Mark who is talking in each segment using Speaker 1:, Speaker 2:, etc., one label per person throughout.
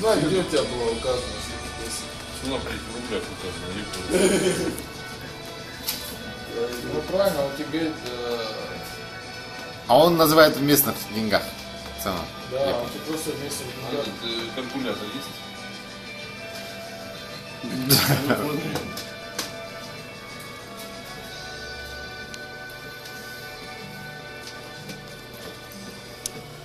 Speaker 1: Знаю, где у тебя было указано, песня.
Speaker 2: Ну, 3 рублях указано, не помню.
Speaker 1: Ну правильно, он тебе говорит, э,
Speaker 3: А он называет в местных деньгах цену.
Speaker 1: да, он тебе просто вместе
Speaker 2: А
Speaker 1: говорит,
Speaker 2: этот э, калькулятор есть? Ну, смотри.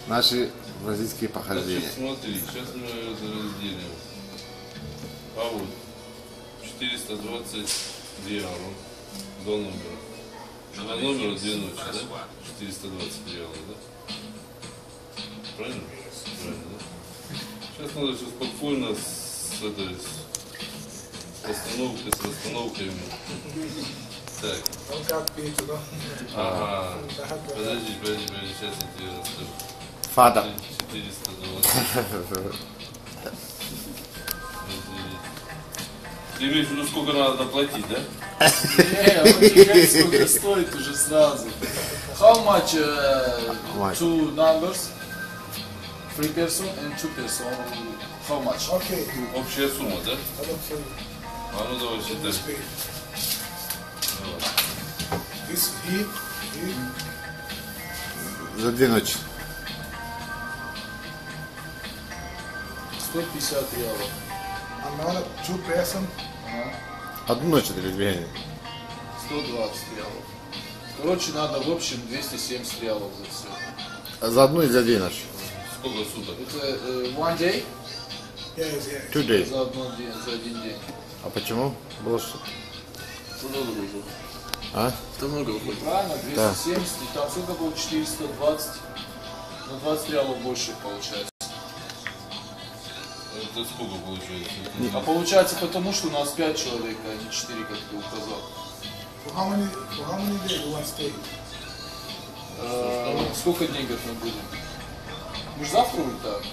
Speaker 3: Наши бразильские
Speaker 2: Значит,
Speaker 3: похождения.
Speaker 2: смотри, сейчас мы разделим. А вот 420 реалов до номера. До номера две ночи, да? 420 реалов, да? Правильно? Правильно, да? Сейчас надо все спокойно с этой с постановкой, с расстановкой. Так, ага. Подожди, подожди, подожди, сейчас я тебе расскажу.
Speaker 3: Фада.
Speaker 2: 420. Ты имеешь в виду, сколько надо доплатить, да?
Speaker 1: не, тебе говорит, сколько стоит уже сразу. How much uh, two numbers? Three person and two person. How much?
Speaker 4: Окей,
Speaker 2: Общая сумма, да? А ну давай. Давай.
Speaker 4: This he, he,
Speaker 3: За две ночи.
Speaker 1: 150 реалов.
Speaker 4: another two person,
Speaker 3: Одну ночь или две?
Speaker 1: 120 реалов. Короче, надо в общем 270 реалов за все.
Speaker 3: За одну или за две ночи?
Speaker 2: Сколько суток?
Speaker 1: Это э, one day
Speaker 4: yes, yes.
Speaker 3: Two days.
Speaker 1: за, одно день, за один день.
Speaker 3: А почему? Было что?
Speaker 5: Много нужно.
Speaker 3: А?
Speaker 5: Это много уходит.
Speaker 1: Правильно, 270, и там сколько было? 420. На 20 реалов больше получается.
Speaker 2: Это сколько получается?
Speaker 1: А получается потому, что у нас 5 человек, а не 4, как ты указал.
Speaker 4: For how many, for how many days you want to stay?
Speaker 1: Э, сколько дней, говорит, мы будем? Мы же завтра улетаем.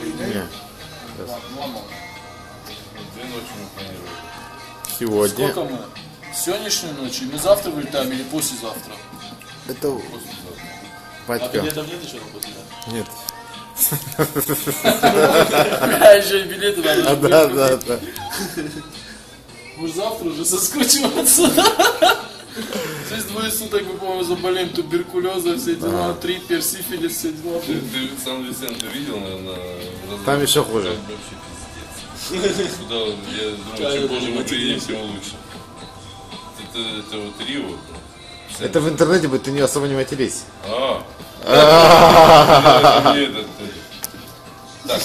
Speaker 4: Three days?
Speaker 3: Не.
Speaker 1: Мама.
Speaker 2: Две ночи мы планировали.
Speaker 3: Сегодня.
Speaker 1: Сколько мы? Сегодняшней ночью? Мы завтра вылетаем или послезавтра?
Speaker 3: Это
Speaker 2: Послезавтра.
Speaker 5: А
Speaker 3: батька.
Speaker 5: билетов нет еще на после, да?
Speaker 3: Нет.
Speaker 1: А еще и билеты надо.
Speaker 3: А, да, да, да.
Speaker 1: Мы же завтра уже отсюда. Через двое суток мы, по-моему, заболеем туберкулезом, все дела, трипер, сифилис, все дела.
Speaker 2: Ты, ты Сан-Висенте видел, наверное,
Speaker 3: Там еще хуже.
Speaker 2: Там вообще пиздец. Туда, я думаю, чем позже мы приедем, тем лучше. Это, это вот Рио.
Speaker 3: Это в интернете будет, ты не особо не матерись.
Speaker 2: А. Это не этот, это. Так.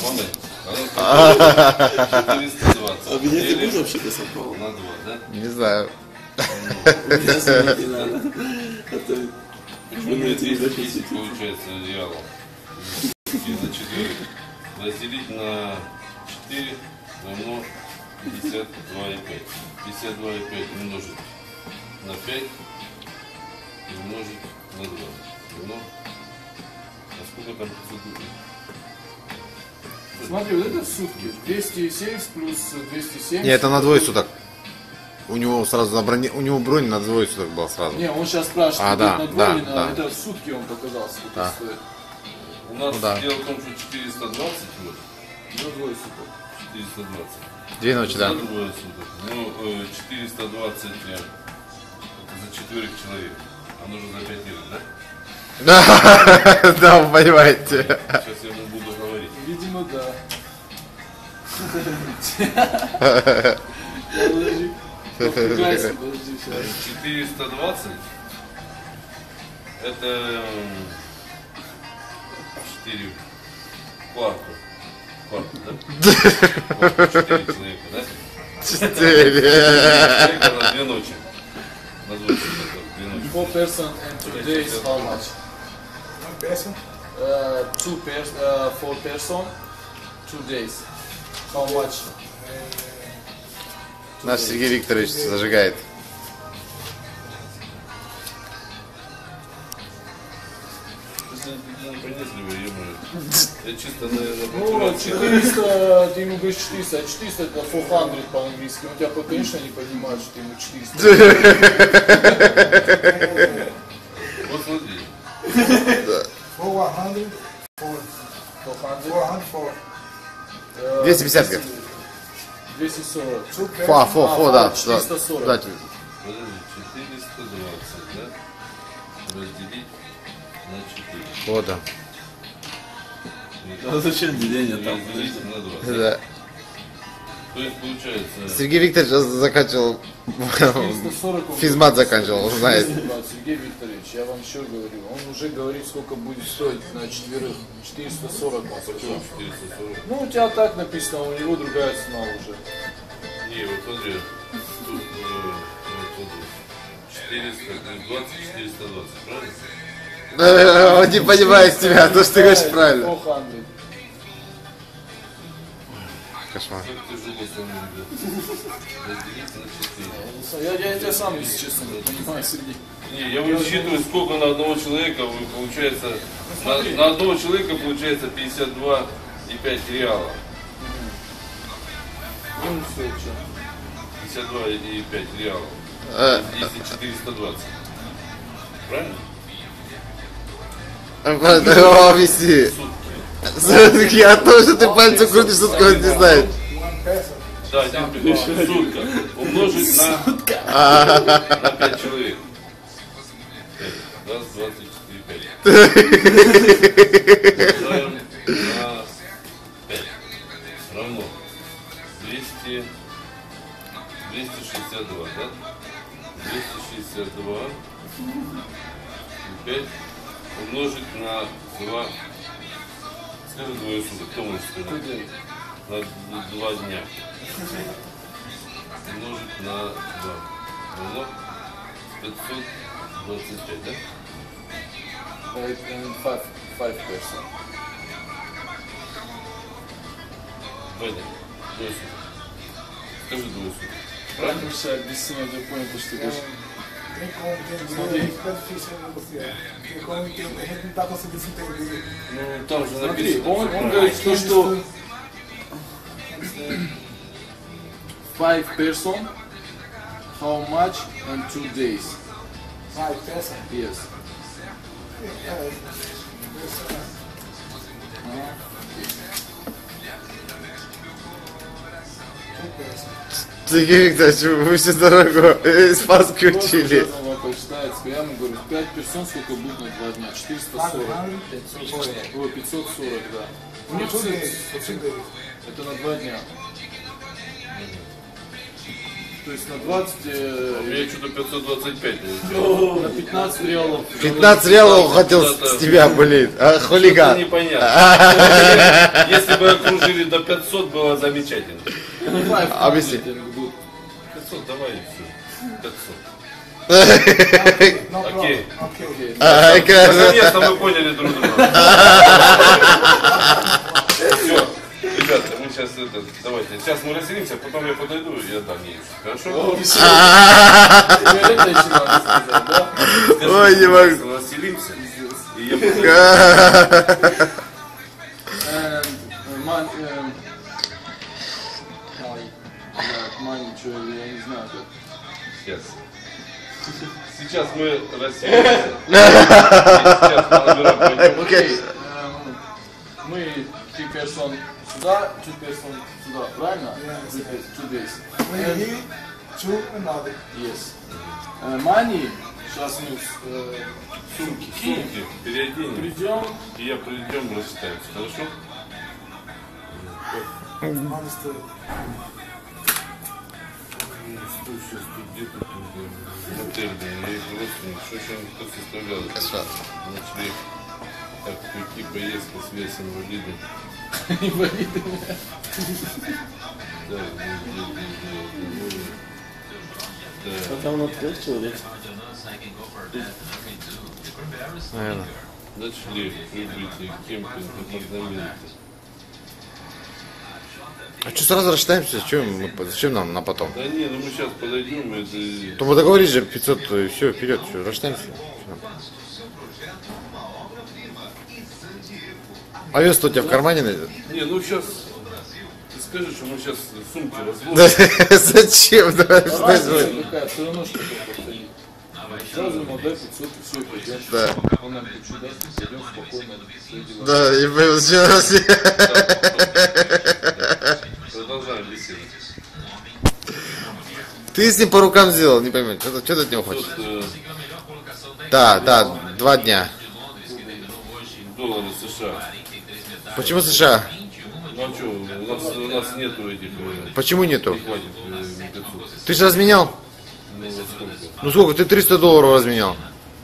Speaker 2: А ну, 420.
Speaker 5: А билеты
Speaker 2: Или
Speaker 5: будут вообще до Сан-Паулу?
Speaker 2: На два, да?
Speaker 3: Не знаю.
Speaker 5: А
Speaker 2: Почему мне 210 получается реалов? И на 4 разделить на 4 равно 52,5. 52,5 умножить на 5 и умножить на 2. Равно... А сколько там 500 рублей?
Speaker 1: Смотри, вот это в сутки. 270 плюс 270.
Speaker 3: Не, это на двое суток. У него сразу на броне, у него бронь на двое суток была сразу.
Speaker 1: Не, он сейчас спрашивает,
Speaker 3: А, да,
Speaker 1: на
Speaker 3: да,
Speaker 1: двое или на...
Speaker 3: да.
Speaker 1: Это в сутки он показал, сколько
Speaker 3: Да.
Speaker 1: стоит.
Speaker 2: У нас
Speaker 3: Ну да.
Speaker 2: дело в том, что 420 вот,
Speaker 1: За двое суток.
Speaker 2: 420.
Speaker 3: Две ночи, да.
Speaker 2: За двое суток. Ну, э, 420 э, это за четверых человек. А нужно за пятерых, да?
Speaker 3: Да, да, вы понимаете.
Speaker 2: Сейчас я ему буду
Speaker 1: Видимо, да. Подожди. Подожди, сейчас.
Speaker 2: 420 это м, 4 кварту. Кварту, да? 4 человека, да?
Speaker 3: Четыре.
Speaker 2: Человека на две ночи. На двое суток, две ночи.
Speaker 1: Four person and two days, how much?
Speaker 4: One person,
Speaker 1: Uh, two pers uh, four person, two days. How much?
Speaker 3: Наш Сергей Викторович зажигает.
Speaker 2: Я чисто, наверное,
Speaker 1: Ну,
Speaker 2: мотивация.
Speaker 1: 400, ты ему говоришь 400, а 400 это 400 по-английски. Он тебя, конечно, не понимает, что ты ему 400.
Speaker 2: Вот смотри.
Speaker 4: for 100,
Speaker 3: 250, говорит.
Speaker 1: 240.
Speaker 4: Two pairs.
Speaker 3: Фа, фо,
Speaker 1: А,
Speaker 3: фо, да.
Speaker 1: фа, 440.
Speaker 3: Да, да.
Speaker 2: Подожди, 420, да? Разделить на 4.
Speaker 3: Фо, да.
Speaker 5: А зачем деление там?
Speaker 2: Разделить на 2.
Speaker 3: Да.
Speaker 2: То есть получается...
Speaker 3: Сергей Викторович заканчивал,
Speaker 1: 440 он
Speaker 3: физмат заканчивал, он знает.
Speaker 1: Сергей Викторович, я вам еще говорю, он уже говорит, сколько будет стоить на четверых. 440 он сказал.
Speaker 2: 440.
Speaker 1: Ну, у тебя так написано, у него другая цена уже.
Speaker 2: Не, вот смотри, тут э, вот смотри, 420, 420, правильно?
Speaker 3: Он не понимает тебя, то, что ты говоришь правильно.
Speaker 2: 4.
Speaker 1: Я, я, я сам, если честно, не понимаю, Сергей.
Speaker 2: Не, я высчитываю, сколько на одного человека вы- получается. На, на одного человека получается 52 и 5 реала.
Speaker 1: Ну, все, что.
Speaker 2: 52 и 5 реалов.
Speaker 3: Э,
Speaker 2: Если 420. Правильно?
Speaker 3: О, объясни. Я то, что ты пальцем крутишь, тут кого не знает.
Speaker 2: Да. Сутка. Умножить на, на 5 человек. Пять. Раз, два, три, четыре, пять. 5. Равно 200, 262, да? 262 и 5 умножить на 2. Может сказать? На два дня. Умножить на 2. Равно 525, да?
Speaker 1: Five, and five, five person.
Speaker 2: Двое дня. Двое суток. Скажи двое суток. Правильно?
Speaker 1: Все объяснять, я понял, что ты говоришь.
Speaker 4: Tem como entender, fica difícil negociar. Tem como entender, a gente não tá conseguindo se entender.
Speaker 2: Ну, там же
Speaker 1: Смотри,
Speaker 2: написано.
Speaker 1: он,
Speaker 2: всё
Speaker 1: он
Speaker 2: правильно.
Speaker 1: говорит, что, что five person, how much and two days.
Speaker 4: Vai, peça.
Speaker 1: Yes.
Speaker 4: É, two peso.
Speaker 3: Сергей Викторович, вы всю дорогу испанский
Speaker 1: Просто
Speaker 3: учили.
Speaker 1: я ему говорю, 5 персон сколько будет на 2 дня? 440.
Speaker 4: 540.
Speaker 1: Ой, 540, да. У них
Speaker 4: Two
Speaker 1: все-
Speaker 4: days, two days.
Speaker 1: это на 2 дня. То есть на 20,
Speaker 2: У
Speaker 1: э,
Speaker 2: меня что-то 525 получилось.
Speaker 1: на 15 реалов.
Speaker 3: 15 реалов хотел с тебя, блин. А,
Speaker 2: Это
Speaker 3: хулиган.
Speaker 2: непонятно. Если бы окружили до 500, было замечательно.
Speaker 3: Объясни.
Speaker 2: 500, давай и все. 500.
Speaker 4: No
Speaker 2: Окей.
Speaker 3: А,
Speaker 2: Наконец-то мы поняли друг друга. Все. Ребята, мы сейчас это, давайте, сейчас мы разделимся, потом я подойду и отдам ей. Хорошо?
Speaker 3: Ой, не могу.
Speaker 2: Разделимся.
Speaker 1: money, что, я не знаю как.
Speaker 2: Сейчас. Сейчас мы разделимся. Сейчас мы пойдем.
Speaker 1: Окей, эм, персон сюда, two person сюда, правильно?
Speaker 4: When you here, two another.
Speaker 1: Yes. Э, Money, сейчас мы э, сумки
Speaker 2: Сумки переоденем.
Speaker 1: придем,
Speaker 2: И я придем, рассчитаемся. Хорошо?
Speaker 4: Understood.
Speaker 2: Что сейчас тут, где тут отель, да, я их родственник, что еще кто составлял?
Speaker 3: Кошмар.
Speaker 2: Начали так, какие поездка, связь инвалиды.
Speaker 1: инвалиды.
Speaker 2: Да, ну, где, где, где, где, ну, да.
Speaker 5: А там на трех человек.
Speaker 3: Наверное.
Speaker 2: Начали прибытие, кемпинг, апартаменты.
Speaker 3: А что сразу рассчитаемся? Чё мы, зачем нам на потом?
Speaker 2: Да не, ну мы сейчас подойдем, это...
Speaker 3: То мы договорились же 500, и все, вперед, что, рассчитаемся. А вес у тебя в кармане найдет?
Speaker 2: Не, ну сейчас... Ты скажи, что мы сейчас сумки
Speaker 3: Да,
Speaker 2: разложим.
Speaker 3: зачем? Давай, что
Speaker 1: Разница
Speaker 3: это?
Speaker 1: какая, все равно что-то повторить. Сразу ему дай 500 и все, пойдем.
Speaker 3: Да.
Speaker 1: Он нам ключи даст, пойдем спокойно. дела.
Speaker 3: Да, и раз-
Speaker 2: Да,
Speaker 3: Ты с ним по рукам сделал, не пойму, что, ты- что ты от него хочешь?
Speaker 2: Э,
Speaker 3: Да, да, два дня.
Speaker 2: доллары США.
Speaker 3: Почему США?
Speaker 2: Ну а что, у нас, у нас нету этих, э,
Speaker 3: Почему нету?
Speaker 2: не хватит э.
Speaker 3: Ты же разменял?
Speaker 2: Ну, сколько?
Speaker 3: Ну сколько? Ты 300 долларов разменял.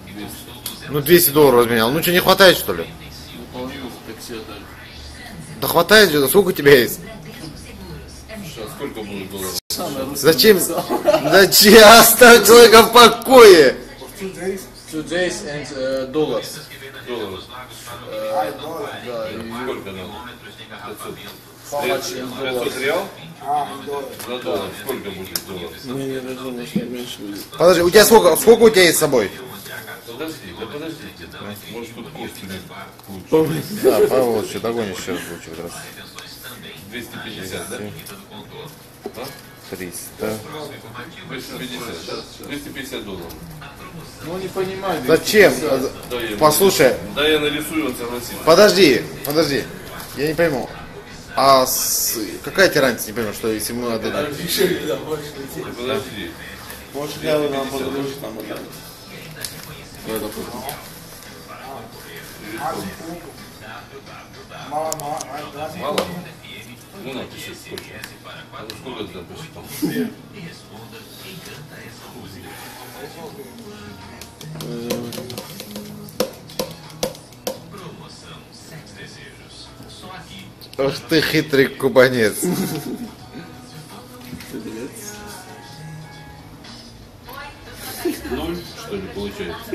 Speaker 2: 200.
Speaker 3: Ну 200 долларов разменял. Ну что, не хватает что ли? Да хватает же, сколько у тебя есть?
Speaker 2: Сейчас сколько будет долларов?
Speaker 3: Зачем? Зачем? Оставь человека в покое.
Speaker 4: Two days.
Speaker 1: Two days and uh, dollars.
Speaker 2: Долларов.
Speaker 1: Да, и
Speaker 2: Сколько нам? 500.
Speaker 1: how much in
Speaker 2: 500
Speaker 1: dollars?
Speaker 2: реал?
Speaker 4: Dollars.
Speaker 2: За доллар. Сколько будет?
Speaker 1: Не, не, меньше будет.
Speaker 3: Подожди, у тебя сколько, сколько у тебя есть с собой?
Speaker 2: Подожди, да подождите. Может тут лучше.
Speaker 3: Да, Павел, что догонишь раз лучше раз.
Speaker 2: 250, да? А?
Speaker 3: 300.
Speaker 2: 250, да? 250 долларов.
Speaker 1: Ну, не понимаю.
Speaker 3: Зачем?
Speaker 1: 250.
Speaker 2: Да, я,
Speaker 3: Послушай,
Speaker 2: да, я нарисую, он согласится.
Speaker 3: подожди, подожди. Я не пойму. А с... какая тебе разница, не пойму, что если мы отдадим?
Speaker 2: Да подожди.
Speaker 5: Может, я нам подороже там отдам.
Speaker 4: Mama, that's
Speaker 2: Мало? Ну, сколько. А ну сколько ты там посчитал?
Speaker 3: Ох ты хитрый кубанец.
Speaker 2: Ноль, что ли, получается?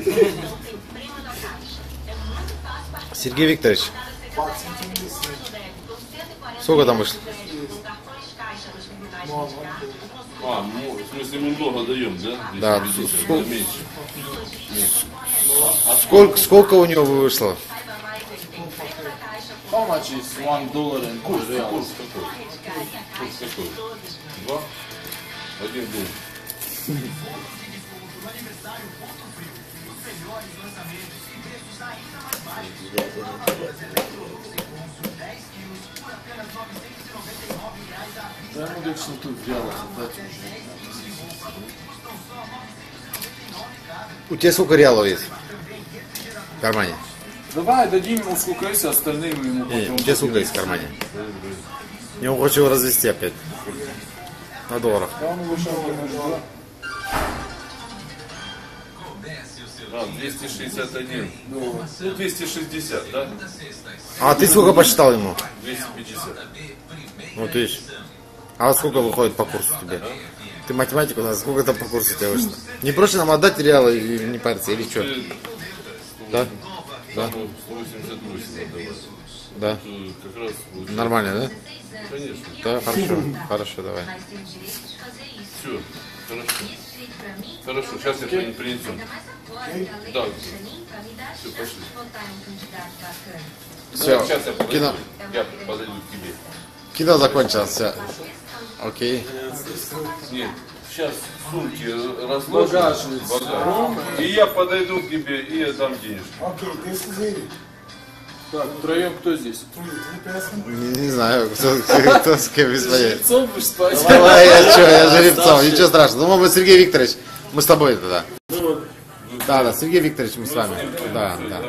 Speaker 3: Сергей Викторович, сколько там вышло?
Speaker 2: А, ну, в смысле мы много даем, да?
Speaker 3: Да,
Speaker 2: 250,
Speaker 3: сколько-
Speaker 2: меньше.
Speaker 3: Сколько, сколько у него вышло?
Speaker 1: How much is one dollar and
Speaker 2: Курс
Speaker 1: reals?
Speaker 2: какой? Курс какой? Два? Один дом.
Speaker 1: Да, ему тут взял, отдать уже.
Speaker 3: У тебя сколько реалов есть? В кармане?
Speaker 1: Давай дадим ему сколько есть, а остальные ему
Speaker 3: Не,
Speaker 1: потом
Speaker 3: у тебя сколько есть в кармане? Я его хочу развести опять. На долларах.
Speaker 1: Да, он вышел
Speaker 2: А, 261. Ну, 260, да?
Speaker 3: А ты сколько посчитал ему?
Speaker 2: 250.
Speaker 3: Вот видишь. А сколько выходит по курсу тебе? Ты математику у нас, сколько там по курсу тебе вышло? Не проще нам отдать реалы или не париться, или что? Да? Да?
Speaker 2: 188 отдавать.
Speaker 3: Да?
Speaker 2: Как раз вот,
Speaker 3: Нормально, да?
Speaker 2: конечно.
Speaker 3: Да, хорошо, хорошо, давай.
Speaker 2: Все, хорошо. Хорошо, сейчас я при- принесу. Да. Все, пошли.
Speaker 3: Все,
Speaker 2: Сейчас я подойду.
Speaker 3: кино,
Speaker 2: Я подойду к тебе.
Speaker 3: кино закончилось, все. Окей.
Speaker 2: Нет, сейчас сумки разложим.
Speaker 1: Багаж.
Speaker 2: И я подойду к тебе и денежку.
Speaker 4: Okay, this is it.
Speaker 1: Так, втроем кто здесь?
Speaker 3: Не, не знаю, кто, кто с кем без понятия.
Speaker 1: Лицом будешь спать?
Speaker 3: Давай, я что, я жеребцом, ничего страшного. Ну, мы, Сергей Викторович, мы с тобой тогда. Да, да, Сергей Викторович, мы с вами. Да, да.